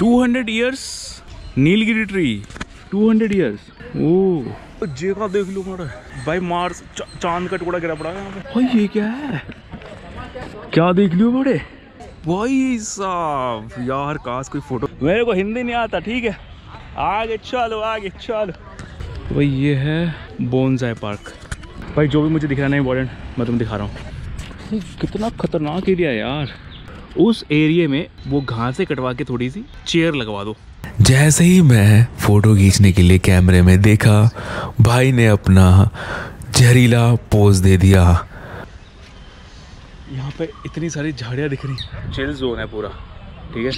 200 years Nilgiri tree 200 years ओ जगह देख लो मारा भाई मार्स चा, चाँद का टुकड़ा गिरा पड़ा है यहाँ पे। भाई ये क्या है? क्या देख लियो बड़े? भाई साहब यार काश कोई फ़ोटो मेरे को हिंदी नहीं आता ठीक है? आगे चलो आगे चलो। भाई ये है बोनसाई पार्क। भाई जो भी मुझे दिख रहा है ना इम्पोर्टेंट मैं तुम्हें दिखा रहा हूँ। कितना खतरनाक एरिया है यार। उस एरिया में वो घासें कटवा के थोड़ी सी चेयर लगवा दो। जैसे ही मैं फ़ोटो खींचने के लिए कैमरे में देखा भाई ने अपना जहरीला पोज दे दिया। यहाँ पे इतनी सारी झाड़ियाँ दिख रही चिल जोन है पूरा ठीक है?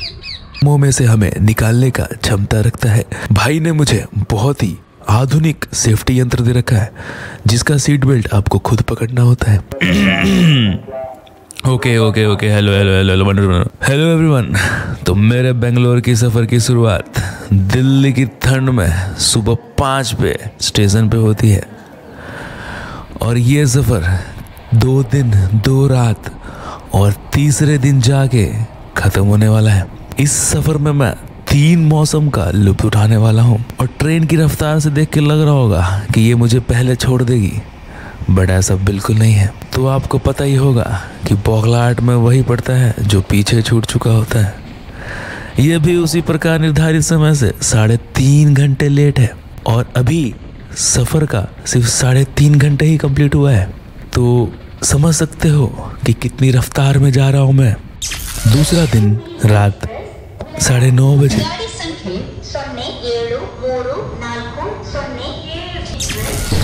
मुँह में से हमें निकालने का क्षमता रखता है। भाई ने मुझे बहुत ही आधुनिक सेफ्टी यंत्र दे रखा है जिसका सीट बेल्ट आपको खुद पकड़ना होता है। Okay okay okay hello hello hello hello hello everyone तो मेरे बेंगलोर की सफ़र की शुरुआत दिल्ली की ठंड में सुबह पाँच पे स्टेशन पे होती है। और ये सफ़र दो दिन, दो रात और तीसरे दिन जाके ख़त्म होने वाला है। इस सफ़र में मैं तीन मौसम का लुत्फ उठाने वाला हूँ और ट्रेन की रफ्तार से देख के लग रहा होगा कि ये मुझे पहले छोड़ देगी। बट ऐसा बिल्कुल नहीं है। तो आपको पता ही होगा कि बौखलाहट में वही पड़ता है जो पीछे छूट चुका होता है। यह भी उसी प्रकार निर्धारित समय से साढ़े तीन घंटे लेट है और अभी सफ़र का सिर्फ़ साढ़े तीन घंटे ही कंप्लीट हुआ है। तो समझ सकते हो कि कितनी रफ्तार में जा रहा हूँ मैं। दूसरा दिन रात साढ़े नौ बजे।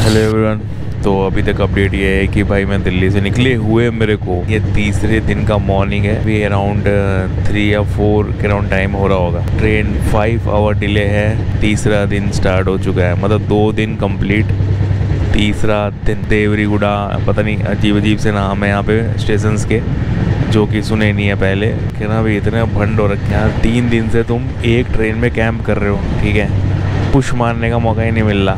हेलो एवरीवन तो अभी तक अपडेट ये है कि भाई मैं दिल्ली से निकले हुए मेरे को। ये तीसरे दिन का मॉर्निंग है। अभी अराउंड थ्री या फोर के अराउंड टाइम हो रहा होगा। ट्रेन फाइव आवर डिले है। तीसरा दिन स्टार्ट हो चुका है। मतलब दो दिन कंप्लीट तीसरा दिन देवरीगुड़ा, पता नहीं अजीब अजीब से नाम है यहाँ पे स्टेशन के, जो कि सुने नहीं है पहले। कि ना भाई, इतने भंड हो रखे हैं। तीन दिन से तुम एक ट्रेन में कैंप कर रहे हो, ठीक है? पुश मारने का मौका ही नहीं मिल रहा।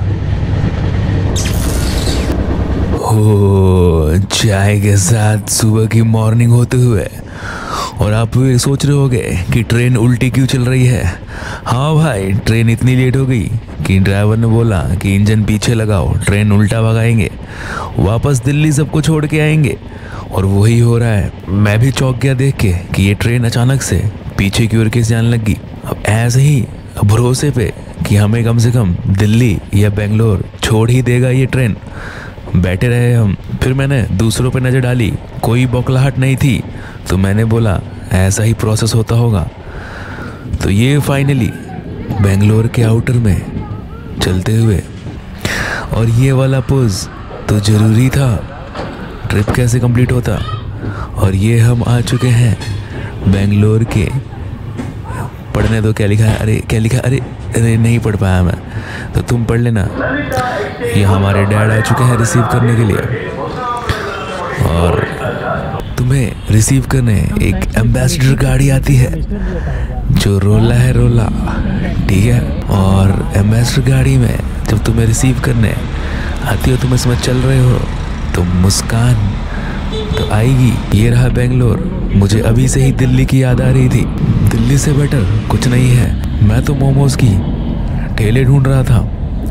हो, चाय के साथ सुबह की मॉर्निंग होते हुए। और आप ये सोच रहे होगे कि ट्रेन उल्टी क्यों चल रही है? हाँ भाई, ट्रेन इतनी लेट हो गई कि ड्राइवर ने बोला कि इंजन पीछे लगाओ, ट्रेन उल्टा भगाएँगे। वापस दिल्ली सबको छोड़ के आएँगे। और वही हो रहा है, मैं भी चौंक गया देख के कि ये ट्रेन अचानक से पीछे की ओर किस जाने लगी। अब ऐसे ही भरोसे पे कि हमें कम से कम दिल्ली या बेंगलोर छोड़ ही देगा ये ट्रेन। बैठे रहे हम। फिर मैंने दूसरों पर नज़र डाली। कोई बौखलाहट नहीं थी। तो मैंने बोला, ऐसा ही प्रोसेस होता होगा। तो ये फाइनली बेंगलोर के आउटर में चलते हुए। और ये वाला पोज तो ज़रूरी था। ट्रिप कैसे कंप्लीट होता? और ये हम आ चुके हैं बेंगलोर के। पढ़ने दो, क्या लिखा है? अरे, क्या लिखा अरे नहीं पढ़ पाया मैं। तो तुम पढ़ लेना। ये हमारे डैड आ चुके हैं रिसीव करने के लिए। और तुम्हें रिसीव करने एक एम्बेसडर गाड़ी आती है, जो रोला है रोला, ठीक है? और एम्बेसडर गाड़ी में जब तुम्हें रिसीव करने आती हो, तुम इसमें चल रहे हो तो मुस्कान तो आएगी। ये रहा बेंगलोर। मुझे अभी से ही दिल्ली की याद आ रही थी। दिल्ली से बेटर कुछ नहीं है। मैं तो मोमोज की ठेले ढूंढ रहा था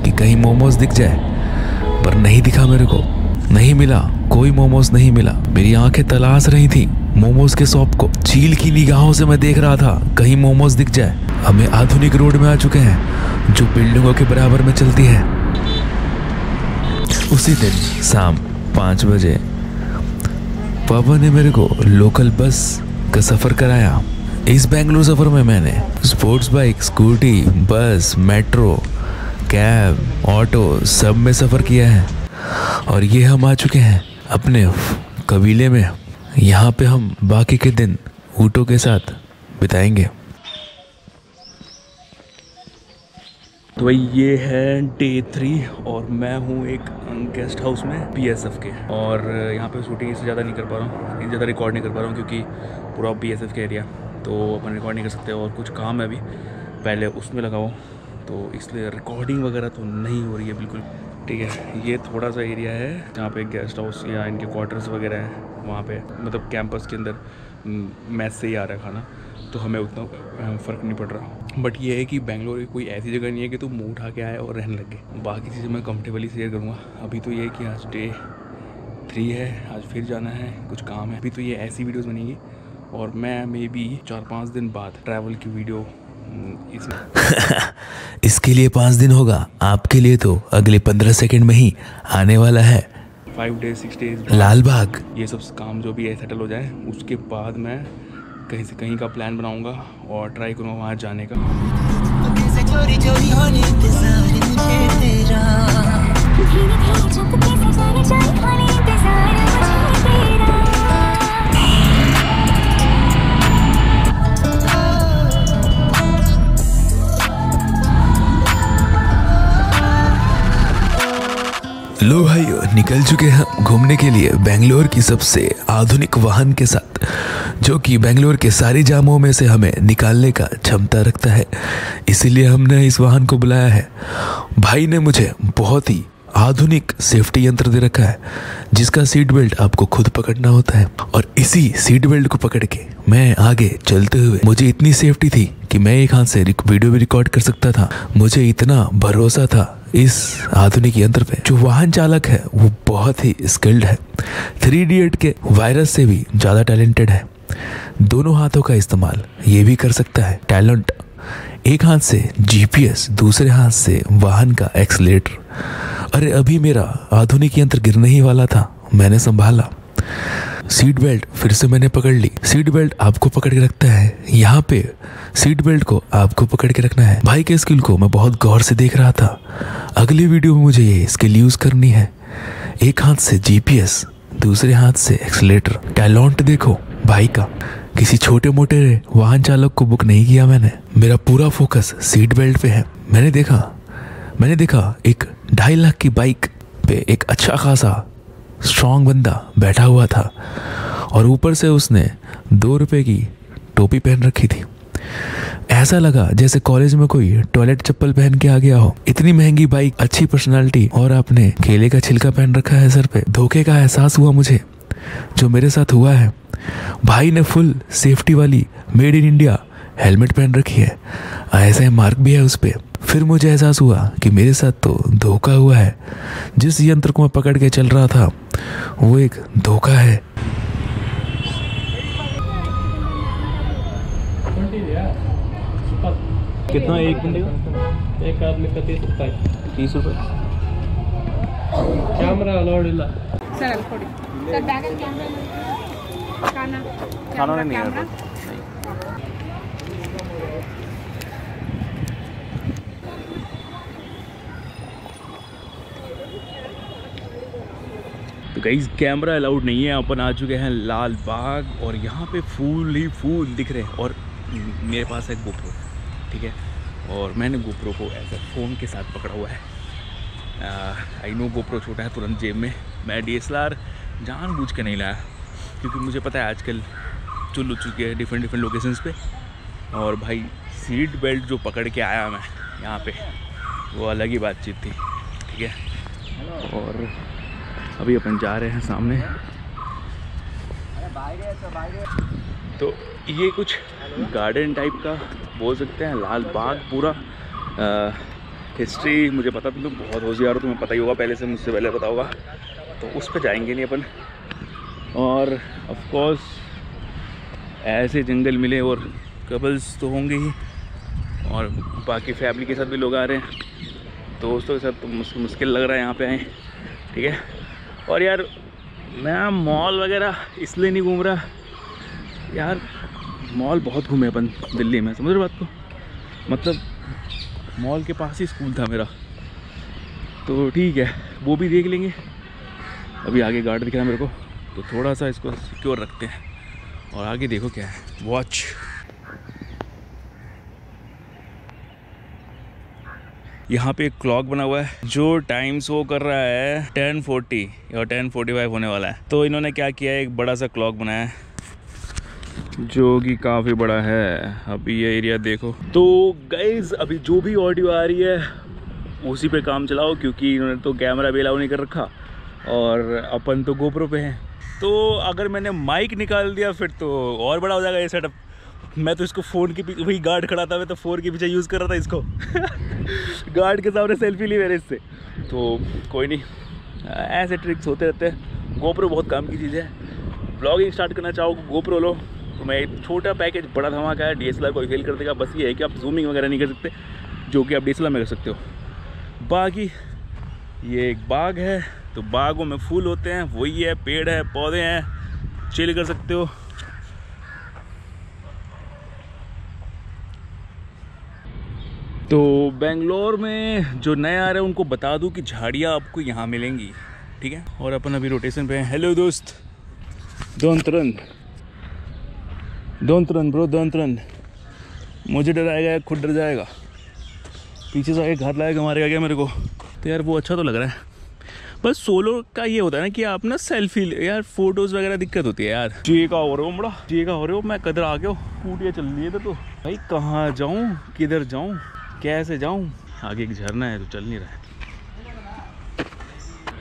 कि कहीं मोमोज दिख जाए। पर नहीं दिखा मेरे को। नहीं मिला। कोई मोमोज नहीं मिला। मेरी आँखें तलाश रही थी मोमोज के शॉप को। चील की निगाहों से मैं देख रहा था कहीं मोमोज दिख जाए। हमें आधुनिक रोड में आ चुके हैं, जो बिल्डिंगों के बराबर में चलती है। उसी दिन शाम पाँच बजे पापा ने मेरे को लोकल बस का सफ़र कराया। इस बेंगलुरु सफ़र में मैंने sports bike scooty bus metro cab auto सब में सफ़र किया है। और ये हम आ चुके हैं अपने कबीले में। यहाँ पे हम बाकी के दिन ऊँटों के साथ बिताएँगे। तो भाई, ये है डे थ्री और मैं हूँ एक गेस्ट हाउस में बीएसएफ के। और यहाँ पे शूटिंग इससे ज़्यादा नहीं कर पा रहा हूँ ज़्यादा रिकॉर्ड नहीं कर पा रहा हूँ क्योंकि पूरा बीएसएफ का एरिया तो अपन रिकॉर्ड नहीं कर सकते और कुछ काम है अभी, पहले उसमें लगाओ। तो इसलिए रिकॉर्डिंग वगैरह तो नहीं हो रही है बिल्कुल। ठीक है, ये थोड़ा सा एरिया है जहाँ पे गेस्ट हाउस या इनके क्वार्टर्स वगैरह हैं, वहाँ पे मतलब कैंपस के अंदर मैस से ही आ रहा है खाना। तो हमें उतना फ़र्क नहीं पड़ रहा। बट ये है कि बेंगलोर कोई ऐसी जगह नहीं है कि तुम मुँह उठा के आए और रहने लग गए। बाकी चीज़ें मैं कंफर्टेबली शेयर करूँगा। अभी तो ये है कि आज डे थ्री है आज फिर जाना है कुछ काम है। अभी तो ये ऐसी वीडियोस बनेगी और मैं मे बी चार पाँच दिन बाद ट्रैवल की वीडियो हम्म, इस इसके लिए पाँच दिन होगा। आपके लिए तो अगले पंद्रह सेकंड में ही आने वाला है। Five days six days Lal Bagh. ये सब काम जो भी है सेटल हो जाए उसके बाद मैं कहीं से कहीं का प्लान बनाऊँगा और ट्राई करूँगा वहाँ जाने का। लो भाई, निकल चुके हैं घूमने के लिए बेंगलोर की सबसे आधुनिक वाहन के साथ, जो कि बेंगलोर के सारे जामों में से हमें निकालने का क्षमता रखता है। इसीलिए हमने इस वाहन को बुलाया है। भाई ने मुझे बहुत ही आधुनिक सेफ्टी यंत्र दे रखा है, जिसका सीट बेल्ट आपको खुद पकड़ना होता है। और इसी सीट बेल्ट को पकड़ के मैं आगे चलते हुए, मुझे इतनी सेफ्टी थी कि मैं एक हाथ से वीडियो भी रिकॉर्ड कर सकता था। मुझे इतना भरोसा था इस आधुनिक यंत्र पे। जो वाहन चालक है, वो बहुत ही स्किल्ड है। थ्री इडियट के वायरस से भी ज़्यादा टैलेंटेड है। दोनों हाथों का इस्तेमाल ये भी कर सकता है। टैलेंट एक हाथ से जीपीएस दूसरे हाथ से वाहन का एक्सलेटर अरे अभी मेरा आधुनिक यंत्र गिरने ही वाला था, मैंने संभाला। सीट बेल्ट फिर से मैंने पकड़ ली। सीट बेल्ट आपको पकड़ के रखता है। यहाँ पे सीट बेल्ट को आपको पकड़ के रखना है। भाई के स्किल को मैं बहुत गौर से देख रहा था। अगली वीडियो में मुझे ये स्किल यूज़ करनी है। एक हाथ से जीपीएस दूसरे हाथ से एक्सलेटर टैलेंट देखो, भाई का। किसी छोटे मोटे वाहन चालक को बुक नहीं किया मैंने। मेरा पूरा फोकस सीट बेल्ट पे है। मैंने देखा मैंने देखा एक ढाई लाख की बाइक पे एक अच्छा खासा स्ट्रांग बंदा बैठा हुआ था और ऊपर से उसने दो रुपए की टोपी पहन रखी थी। ऐसा लगा जैसे कॉलेज में कोई टॉयलेट चप्पल पहन के आ गया हो। इतनी महँगी बाइक, अच्छी पर्सनालिटी और आपने केले का छिलका पहन रखा है सर पे। धोखे का एहसास हुआ मुझे, जो मेरे साथ हुआ है। भाई ने फुल सेफ्टी वाली मेड इन इंडिया हेलमेट पहन रखी है। ऐसा मार्क भी है उस पे। फिर मुझे एहसास हुआ कि मेरे साथ तो धोखा हुआ है जिस यंत्र को मैं पकड़ के चल रहा था वो एक धोखा है कितना एक घंटे का एक आदमी का तीस रुपये तीस रुपये ಕ್ಯಾಮ್ರಾ ಅಲೌಡ್ ಇಲ್ಲ ಸರ್ ಅಲ್ಲಿ ಕೊಡಿ ಸರ್ ಬ್ಯಾಗಲ್ಲಿ ಕ್ಯಾಮ್ರಾ ಖಾನ खाना तो कहीं कैमरा अलाउड नहीं है अपन आ चुके हैं लाल बाग और यहाँ पे फूल ही फूल दिख रहे हैं और मेरे पास है गोप्रो ठीक है? और मैंने गोप्रो को ऐसा फ़ोन के साथ पकड़ा हुआ है। आई नो गोप्रो छोटा है, तुरंत जेब में। मैं डी एस जान बूझ के नहीं लाया, क्योंकि मुझे पता है आजकल चुल चुकी है डिफरेंट डिफरेंट लोकेशंस पे। और भाई सीट बेल्ट जो पकड़ के आया मैं यहाँ पे, वो अलग ही बातचीत थी, ठीक है? और अभी अपन जा रहे हैं सामने। तो ये कुछ गार्डन टाइप का बोल सकते हैं, लाल बाग पूरा। हिस्ट्री मुझे पता तो बहुत होशियार हो, तुम्हें पता ही होगा, पहले से मुझसे पहले पता होगा। तो उस पर जाएँगे नहीं अपन। और ऑफ़ कोर्स ऐसे जंगल मिले और कपल्स तो होंगे ही। और बाकी फैमिली के साथ भी लोग आ रहे हैं। दोस्तों के साथ तो मुश्किल लग रहा है यहाँ पे आए, ठीक है? और यार, मैं मॉल वगैरह इसलिए नहीं घूम रहा। यार, मॉल बहुत घूमे अपन दिल्ली में, समझ रहे बात को? मतलब मॉल के पास ही स्कूल था मेरा। तो ठीक है, वो भी देख लेंगे। अभी आगे गार्ड दिख रहा है मेरे को। तो थोड़ा सा इसको सिक्योर रखते हैं। और आगे देखो क्या है। वॉच यहाँ पे एक क्लॉक बना हुआ है, जो टाइम शो कर रहा है टेन फोर्टी और टेन फोर्टी फाइव होने वाला है। तो इन्होंने क्या किया है? एक बड़ा सा क्लॉक बनाया है, जो कि काफ़ी बड़ा है। अभी ये एरिया देखो। तो गाइज़ अभी जो भी ऑडियो आ रही है, उसी पे काम चलाओ, क्योंकि इन्होंने तो कैमरा भी अलाउ नहीं कर रखा, और अपन तो गोप्रो पे हैं। तो अगर मैंने माइक निकाल दिया, फिर तो और बड़ा हो जाएगा ये सेटअप मैं तो इसको फ़ोन के पीछे, वही गार्ड खड़ा था, मैं तो फ़ोन के पीछे यूज़ कर रहा था इसको। गार्ड के सामने सेल्फी ली मैंने इससे। तो कोई नहीं, ऐसे ट्रिक्स होते रहते हैं। गोप्रो बहुत काम की चीज़ है। ब्लॉगिंग स्टार्ट करना चाहो गोप्रो लो। तो मैं एक छोटा पैकेज बड़ा धमाका है डी कोई फेल कर देगा। बस ये है कि आप जूमिंग वगैरह नहीं कर सकते, जो कि आप डीएसएलआर में कर सकते हो। बाकी, ये एक बाग है। तो बागों में फूल होते हैं, वही है, पेड़ है, पौधे हैं। चिल कर सकते हो। तो बेंगलोर में जो नए आ रहे हैं उनको बता दूँ कि झाड़ियाँ आपको यहाँ मिलेंगी ठीक है? और अपन अभी रोटेशन पे हैं। हेलो दोस्त don't run don't run bro don't run मुझे डराएगा या खुद डर जाएगा? पीछे से एक हाथ लाएगा मारेगा क्या मेरे को? तो यार वो अच्छा तो लग रहा है। बस सोलो का ये होता है ना कि आप ना सेल्फी यार फ़ोटोज़ वगैरह दिक्कत होती है यार। जी का हो रहे हो बड़ा? जी का हो रहे हो? मैं कदर आ गया हूँ टूटिया चल रही है तो। भाई कहाँ जाऊँ? किधर जाऊँ? कैसे जाऊँ? आगे एक झरना है तो चल नहीं रहा है।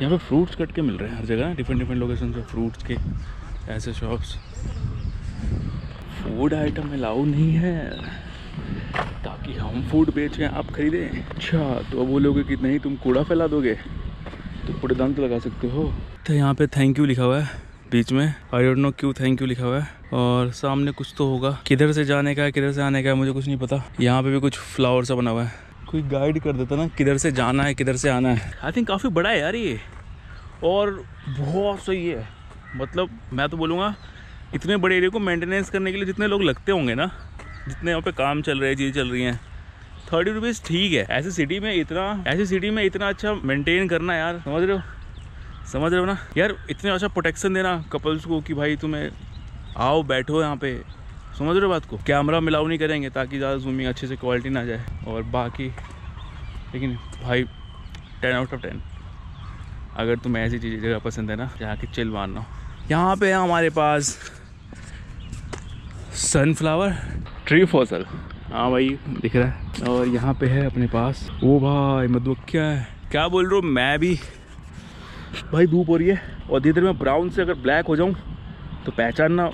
यहाँ पे फ्रूट्स कट के मिल रहे हैं हर जगह डिफरेंट डिफरेंट लोकेशन पे फ्रूट्स के, ऐसे शॉप्स फ़ूड आइटम अलाउ नहीं है, ताकि हम फ़ूड बेचें आप खरीदें। अच्छा तो अब बोलोगे कि नहीं, तुम कूड़ा फैला दोगे? तो कूड़ेदान तो लगा सकते हो। तो यहाँ पे थैंक यू लिखा हुआ है। बीच में। I don't know Q thank you लिखा हुआ है। और सामने कुछ तो होगा। किधर से जाने का है, किधर से आने का है, मुझे कुछ नहीं पता। यहाँ पे भी कुछ फ्लावर सा बना हुआ है। कोई गाइड कर देता ना, किधर से जाना है, किधर से आना है। आई थिंक काफ़ी बड़ा है यार ये। और बहुत सही है। मतलब मैं तो बोलूँगा, इतने बड़े एरिया को मेंटेनेंस करने के लिए जितने लोग लगते होंगे ना, जितने यहाँ पे काम चल रहे हैं, चीज़ें चल रही हैं थर्टी रुपीज़ ठीक है। ऐसी सिटी में इतना, ऐसी सिटी में इतना अच्छा मेंटेन करना यार, समझ रहे हो? समझ रहे हो ना? यार, इतने अच्छा प्रोटेक्शन देना कपल्स को कि भाई तुम्हें आओ, बैठो यहाँ पे। समझ रहे हो बात को? कैमरा मिलाओ नहीं करेंगे ताकि ज़्यादा जूमिंग अच्छे से क्वालिटी ना जाए। और बाकी, लेकिन भाई टेन आउट ऑफ़ टेन अगर तुम्हें ऐसी चीज़ जगह पसंद है ना, जहाँ की चिल मारना यहाँ पे है हमारे पास सनफ्लावर ट्री फॉसल हाँ भाई, दिख रहा है। और यहाँ पे है अपने पास। ओ भाई क्या है। क्या बोल रहे हो? मैं भी भाई धूप हो रही है और धीरे धीरे मैं ब्राउन से अगर ब्लैक हो जाऊँ तो पहचानना,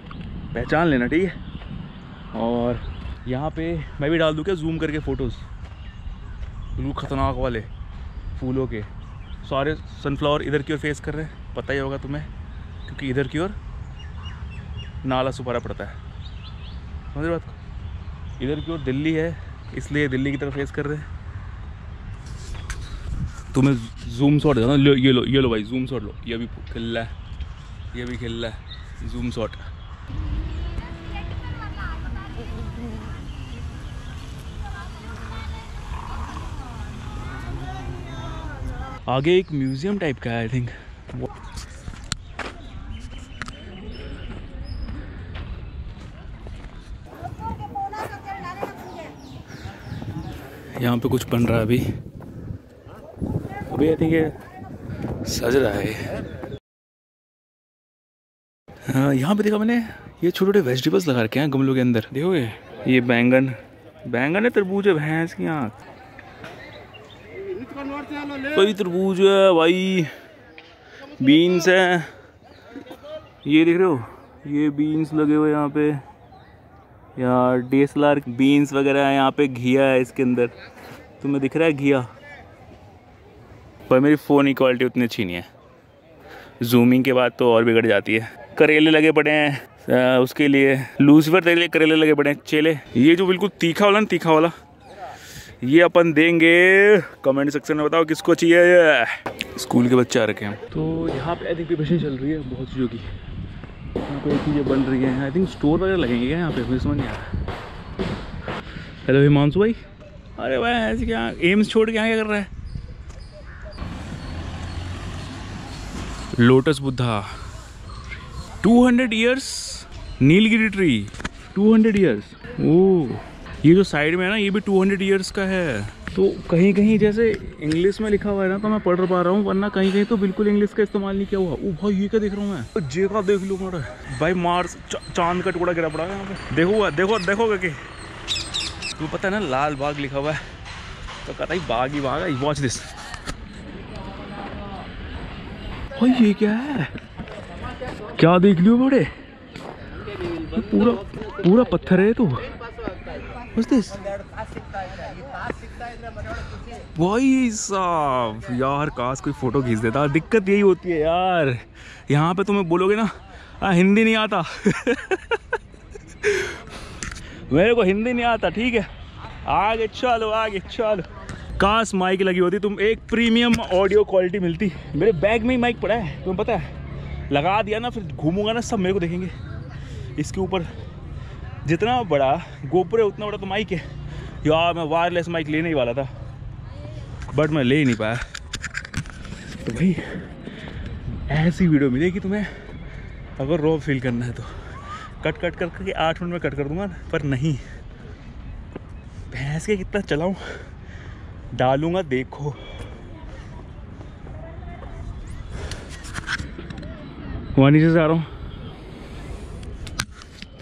पहचान लेना, ठीक है? और यहाँ पे मैं भी डाल दूँ क्या जूम करके फ़ोटोज़ बिल्कुल ख़तरनाक वाले, फूलों के। सारे सनफ्लावर इधर की ओर फेस कर रहे हैं, पता ही होगा तुम्हें, क्योंकि इधर की ओर नाला सुपारा पड़ता है। समझ बात को? इधर की ओर दिल्ली है, इसलिए दिल्ली की तरफ़ फेस कर रहे हैं। तुम्हें जूम शॉट देना लो, ये लो ये लो भाई जूम शॉट लो। ये भी खेल रहा है, ये भी खेल रहा है जूम शॉट आगे एक म्यूज़ियम टाइप का है आई थिंक यहाँ पे कुछ बन रहा है अभी। अभी आई थिंक ये सज रहा है हाँ यहाँ पे देखा मैंने ये छोटे छोटे वेजिटेबल्स लगा रखे हैं गमलों के अंदर। देखोगे ये। बैंगन। बैंगन है तरबूज है भैंस की आँख। भाई तरबूज है भाई बीन्स है। ये देख रहे हो? ये बीन्स लगे हुए यहाँ पे। यार डीएसएलआर बीन्स वगैरह है यहाँ पे घिया है इसके अंदर। तुम्हें दिख रहा है घिया? पर मेरी फ़ोन की क्वालिटी उतनी अच्छी नहीं है। जूमिंग के बाद तो और बिगड़ जाती है। करेले लगे पड़े हैं आ, उसके लिए। लूसीफर तेरे लिए करेले लगे पड़े हैं चेले। ये जो बिल्कुल तीखा वाला ना तीखा वाला। ये अपन देंगे कमेंट सेक्शन में बताओ किसको चाहिए स्कूल के बच्चे आ रखे हैं। तो यहाँ पे आई थिंक प्रिपरेशन चल रही है बहुत चीज़ों की। यहाँ पे चीज़ें बन रही हैं। आई थिंक स्टोर वगैरह लगेंगे क्या यहाँ पे? मुझे समझ नहीं आ रहा। हेलो हिमांशु भाई। अरे भाई ऐसे क्या? एम्स छोड़ के यहाँ क्या कर रहा है? Lotus Buddha 200 years Nilgiri tree 200 years ओह ये जो साइड में है ना, ये भी 200 ईयर्स का है। तो कहीं कहीं जैसे इंग्लिश में लिखा हुआ है ना तो मैं पढ़ पा रहा हूँ, वरना कहीं कहीं तो बिल्कुल इंग्लिश का इस्तेमाल नहीं किया हुआ। ओ भाई, ये क्या देख रहा हूँ मैं? तो जे का देख लूँ मारा भाई मार्स चाँद का टुकड़ा गिरा पड़ा यहाँ पे। देखो देखो देखोगे कि तुम्हें पता है ना, लाल बाग लिखा हुआ है। तो कहता ही बाग ही बाग है वॉच दिस भाई ये क्या है? क्या देख लियो बड़े? पूरा पूरा पत्थर है तो। What's भाई साहब यार काश कोई फ़ोटो खींच देता। दिक्कत यही होती है यार। यहाँ पे तुम्हें बोलोगे ना आ, हिंदी नहीं आता। मेरे को हिंदी नहीं आता ठीक है? आगे चलो आगे चलो। काश माइक लगी होती, तुम एक प्रीमियम ऑडियो क्वालिटी मिलती। मेरे बैग में ही माइक पड़ा है, तुम्हें पता है। लगा दिया ना, फिर घूमूँगा ना, सब मेरे को देखेंगे। इसके ऊपर जितना बड़ा गोपुर है, उतना बड़ा तो माइक है। यार, मैं वायरलेस माइक लेने ही वाला था। बट मैं ले ही नहीं पाया। तो भाई, ऐसी वीडियो मिलेगी तुम्हें, अगर रो फील करना है तो। कट कट कर करके आठ मिनट में कट कर दूँगा पर नहीं। भैंस के कितना चलाऊं? डालूँगा, देखो। वहाँ नीचे से आ रहा हूँ।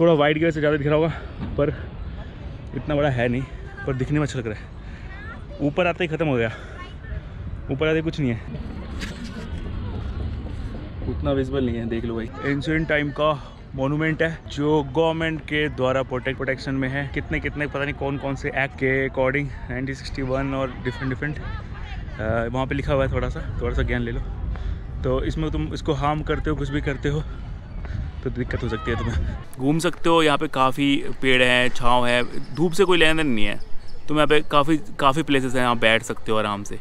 थोड़ा वाइट वजह से ज़्यादा दिख रहा होगा, पर इतना बड़ा है नहीं, पर दिखने में अच्छा लग रहा है। ऊपर आते ही ख़त्म हो गया। ऊपर आते कुछ नहीं है। उतना विजिबल नहीं है, देख लो भाई। एंशियंट टाइम का मोनूमेंट है, जो गवर्नमेंट के द्वारा प्रोटेक्ट प्रोटेक्शन में है। कितने कितने, पता नहीं कौन कौन से एक्ट के अकॉर्डिंग 1961 और डिफरेंट डिफरेंट वहाँ पे लिखा हुआ है थोड़ा सा थोड़ा सा ज्ञान ले लो। तो इसमें तुम इसको हार्म करते हो, कुछ भी करते हो तो दिक्कत हो सकती है तुम्हें। घूम सकते हो, यहाँ पे काफ़ी पेड़ हैं, छाँव है, धूप से कोई लेना देना नहीं है। तुम यहाँ पे काफ़ी काफ़ी प्लेसेस हैं, यहाँ बैठ सकते हो आराम से।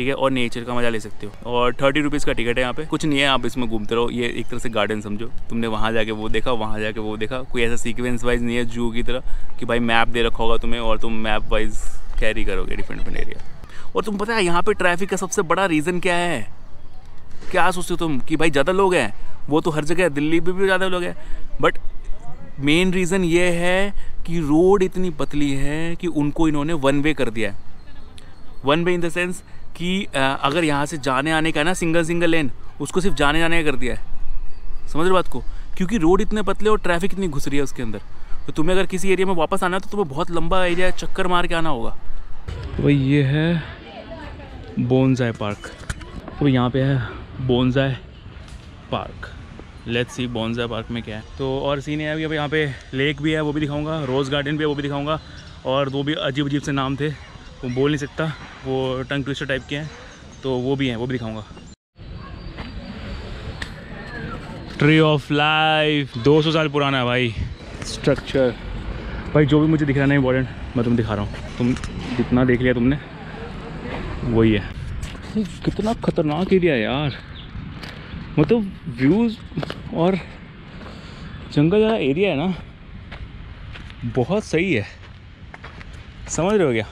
ठीक है, और नेचर का मज़ा ले सकते हो। और थर्टी रुपीज़ का टिकट है यहाँ पे। कुछ नहीं है, आप इसमें घूमते रहो। ये एक तरह से गार्डन समझो। तुमने वहाँ जाके वो देखा, वहाँ जाके वो देखा। कोई ऐसा सीक्वेंस वाइज नहीं है जू की तरह कि भाई मैप दे रखा होगा तुम्हें और तुम मैप वाइज कैरी करोगे डिफरेंट डिफरेंट एरिया और तुम पता है, यहाँ पर ट्रैफ़िक का सबसे बड़ा रीज़न क्या है? क्या सोचते हो तुम कि भाई ज़्यादा लोग हैं? वो तो हर जगह दिल्ली में भी ज़्यादा लोग हैं। बट मेन रीज़न ये है कि रोड इतनी पतली है कि उनको इन्होंने वन वे कर दिया है। One way in the sense कि अगर यहाँ से जाने आने का ना सिंगल सिंगल लेन उसको सिर्फ़ जाने आने का कर दिया है। समझ रहे बात को? क्योंकि रोड इतने पतले और ट्रैफ़िक इतनी घुस रही है उसके अंदर। तो तुम्हें अगर किसी एरिया में वापस आना है तो तुम्हें बहुत लंबा एरिया चक्कर मार के आना होगा। भाई ये है बोनजाई पार्क तो यहाँ पे है bonsai park let's see bonsai park में क्या है। तो और सीन है, अभी यहाँ पे लेक भी है, वो भी दिखाऊँगा रोज़ गार्डन भी है, वो भी दिखाऊँगा, और वो भी अजीब अजीब से नाम थे। वो बोल नहीं सकता। वो टंग ट्विस्टर टाइप के हैं तो वो भी हैं वो भी दिखाऊँगा। ट्री ऑफ़ लाइफ 200 साल पुराना है भाई। स्ट्रक्चर भाई जो भी मुझे दिख रहा है ना इम्पोर्टेंट मैं तुम्हें दिखा रहा हूँ। तुम जितना देख लिया तुमने वही है। कितना खतरनाक एरिया है यार। मतलब व्यूज़ और जंगल वाला एरिया है ना बहुत सही है। समझ रहे हो क्या?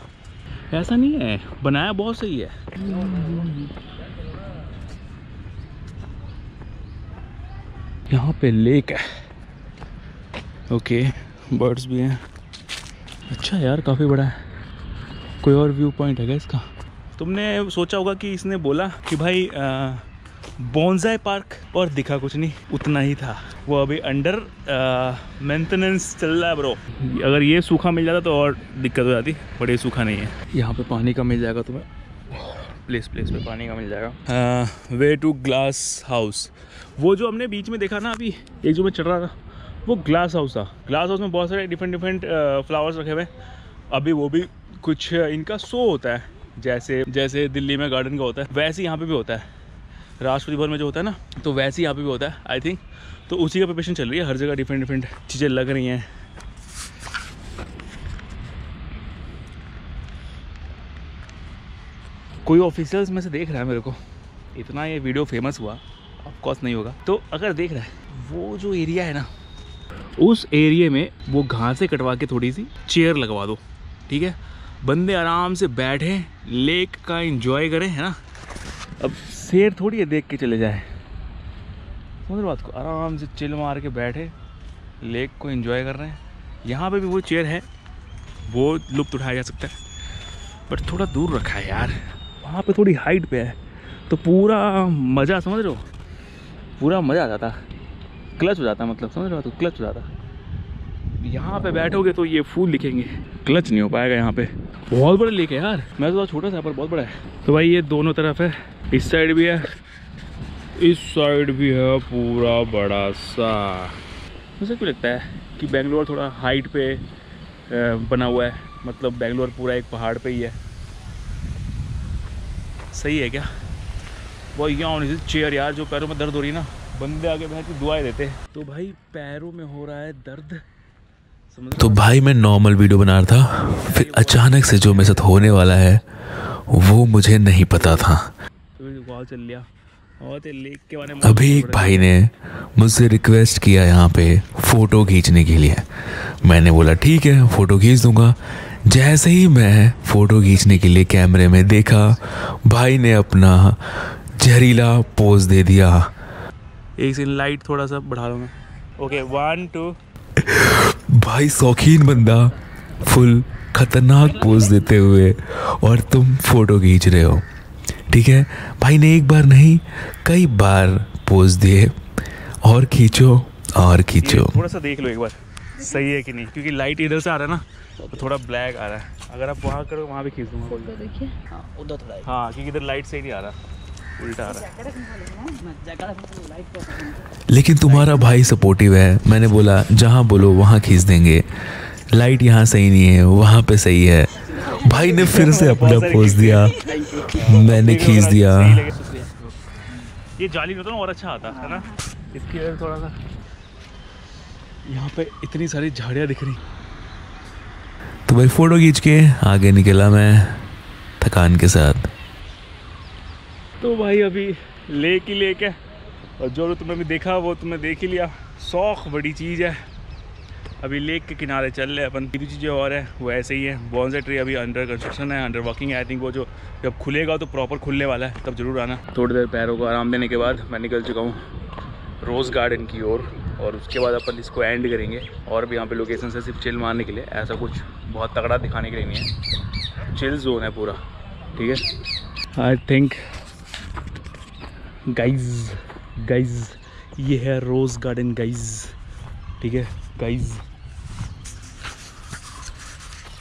ऐसा नहीं है। बनाया बहुत सही है। यहाँ पे लेक है। ओके बर्ड्स भी हैं। अच्छा यार, काफ़ी बड़ा है। कोई और व्यू पॉइंट है क्या इसका? तुमने सोचा होगा कि इसने बोला कि भाई बोनजाई पार्क और दिखा कुछ नहीं उतना ही था। वो अभी अंडर मेंटेनेंस चल रहा है ब्रो अगर ये सूखा मिल जाता तो और दिक्कत हो जाती बट ये सूखा नहीं है। यहाँ पे पानी का मिल जाएगा तुम्हें। प्लेस प्लेस पे पानी का मिल जाएगा। वे टू ग्लास हाउस वो जो हमने बीच में देखा ना अभी एक जो मैं चढ़ रहा था वो ग्लास हाउस था। ग्लास हाउस में बहुत सारे डिफरेंट डिफरेंट फ्लावर्स रखे हुए हैं। अभी वो भी कुछ इनका शो होता है। जैसे जैसे दिल्ली में गार्डन का होता है वैसे यहाँ पे भी होता है। राष्ट्रपति भवन में जो होता है ना तो वैसे ही यहाँ पे भी होता है आई थिंक तो उसी का प्रिपरेशन चल रही है, हर जगह डिफरेंट डिफरेंट चीज़ें लग रही हैं। कोई ऑफिसर्स में से देख रहा है मेरे को? इतना ये वीडियो फ़ेमस हुआ ऑफकोर्स नहीं होगा। तो अगर देख रहा है, वो जो एरिया है ना, उस एरिया में वो घासें कटवा के थोड़ी सी चेयर लगवा दो, ठीक है? बंदे आराम से बैठे लेक का एंजॉय करें, है ना? अब शेर थोड़ी है देख के चले जाए। समझ बात को? आराम से चिल मार के बैठे लेक को एंजॉय कर रहे हैं। यहाँ पे भी वो चेयर है, वो लुप्त उठाया जा सकता है बट थोड़ा दूर रखा है यार। वहाँ पे थोड़ी हाइट पे है तो पूरा मज़ा, समझ रहे हो? पूरा मज़ा आ जाता। क्लच हो जाता मतलब समझ रहे हो तो क्लच हो जाता। यहाँ पे बैठोगे तो ये फूल दिखेंगे क्लच नहीं हो पाएगा यहाँ पे। बहुत बड़ा लेक है यार। मैं तो छोटा सा पर बहुत बड़ा है। तो भाई ये दोनों तरफ़ है। इस साइड भी है। इस साइड भी है पूरा बड़ा सा। मुझे क्यों लगता है कि बेंगलोर थोड़ा हाइट पे बना हुआ है? मतलब बेंगलोर पूरा एक पहाड़ पे ही है। सही है क्या? वो यहाँ होनी चाहिए चेयर यार जो पैरों में दर्द हो रही है ना बंदे आगे बैठ के दुआएँ देते हैं। तो भाई पैरों में हो रहा है दर्द। तो भाई मैं नॉर्मल वीडियो बना रहा था फिर अचानक से जो मेरे साथ होने वाला है वो मुझे नहीं पता था। अभी एक भाई ने मुझसे रिक्वेस्ट किया यहाँ पे फ़ोटो खींचने के लिए। मैंने बोला ठीक है फ़ोटो खींच दूँगा। जैसे ही मैं फ़ोटो खींचने के लिए कैमरे में देखा भाई ने अपना जहरीला पोज दे दिया। एक सेकंड लाइट थोड़ा सा बढ़ा लूँ मैं। ओके वन टू भाई शौकीन बंदा फुल खतरनाक पोज देते हुए और तुम फ़ोटो खींच रहे हो। ठीक है? भाई ने एक बार नहीं कई बार पोज दिए। और खींचो और खींचो। थोड़ा सा देख लो एक बार। सही है कि नहीं? क्योंकि लाइट इधर से आ रहा है ना तो थोड़ा ब्लैक आ रहा है। अगर आप वहाँ करो वहाँ भी खींच दूँगा। देखिए। हाँ। क्योंकि इधर लाइट सही नहीं आ रहा। उल्टा लेकिन तुम्हारा भाई सपोर्टिव है। मैंने बोला जहाँ बोलो वहाँ खींच देंगे। लाइट यहाँ सही नहीं है वहाँ पे सही है। भाई ने फिर से अपना पोज दिया। मैंने खींच दिया। ये जाली में तो ना और अच्छा आता है ना? इसकी वजह थोड़ा सा यहाँ पे इतनी सारी झाड़ियाँ दिख रही। तो भाई फ़ोटो खींच के आगे निकला मैं थकान के साथ। तो भाई अभी लेक ही लेक है और जो तुमने भी देखा, वो तुमने देख ही लिया। शौक बड़ी चीज़ है। अभी लेक के किनारे चल रहे अपन। भी चीज़ें और है, वो ऐसे ही है। बॉन्सा ट्री अभी अंडर कंस्ट्रक्शन है अंडर वर्किंग है। आई थिंक वो जो जब खुलेगा तो प्रॉपर खुलने वाला है, तब ज़रूर आना। थोड़ी देर पैरों को आराम देने के बाद मैं निकल चुका हूँ रोज़ गार्डन की ओर, और उसके बाद अपन इसको एंड करेंगे। और भी यहाँ पे लोकेशन है सिर्फ़ चिल मारने के लिए, ऐसा कुछ बहुत तगड़ा दिखाने के लिए नहीं है। चिल जोन है पूरा, ठीक है? आई थिंक गाइज़ गाइज़ ये है रोज़ गार्डन गाइज़ ठीक है गाइज़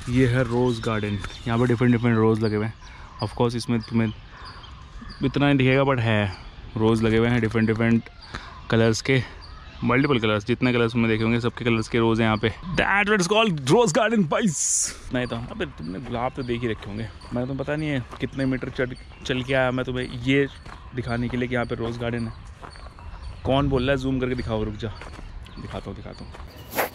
ये है रोज़ गार्डन यहाँ पर डिफरेंट डिफरेंट रोज़ लगे हुए हैं. ऑफकोर्स इसमें तुम्हें इतना नहीं दिखेगा बट है. रोज़ लगे हुए हैं डिफरेंट डिफरेंट कलर्स के. मल्टीपल कलर्स जितने कलर्स में देखे होंगे, सबके कलर्स के रोज़ यहाँ पे। That it's called rose garden price नहीं तो अबे तुमने गुलाब तो देख ही रखे होंगे। मैं तो पता नहीं है कितने मीटर चढ़, चल के आया मैं तुम्हें ये दिखाने के लिए कि यहाँ पे रोज़ गार्डन है। कौन बोल रहा है? जूम करके दिखाओ, रुक जा। दिखाता हूँ दिखाता हूँ।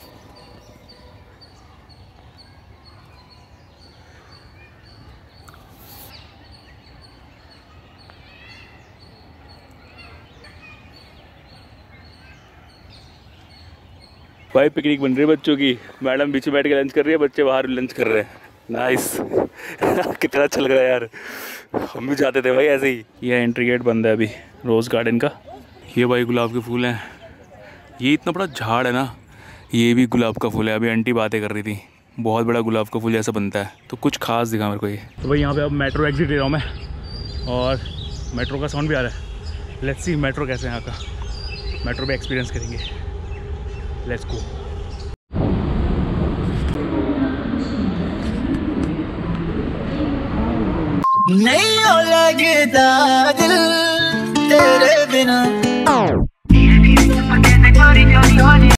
भाई पिकनिक बन रही है बच्चों की। मैडम बीच में बैठ के लंच कर रही है बच्चे बाहर लंच कर रहे हैं। नाइस कितना अच्छा लग रहा है यार। हम भी जाते थे भाई ऐसे ही। ये एंट्री गेट बंद है अभी रोज़ गार्डन का। ये भाई गुलाब के फूल हैं। ये इतना बड़ा झाड़ है ना ये भी गुलाब का फूल है। अभी आंटी बातें कर रही थी। बहुत बड़ा गुलाब का फूल जैसा बनता है। तो कुछ खास दिखा मेरे को ये। तो भाई यहाँ पे अब मेट्रो एग्जिट ले रहा हूँ मैं। और मेट्रो का साउंड भी आ रहा है। लेट्स सी मेट्रो कैसे है यहाँ का। मेट्रो पे एक्सपीरियंस करेंगे। लेट्स गो नहीं लगता दिल तेरे बिना।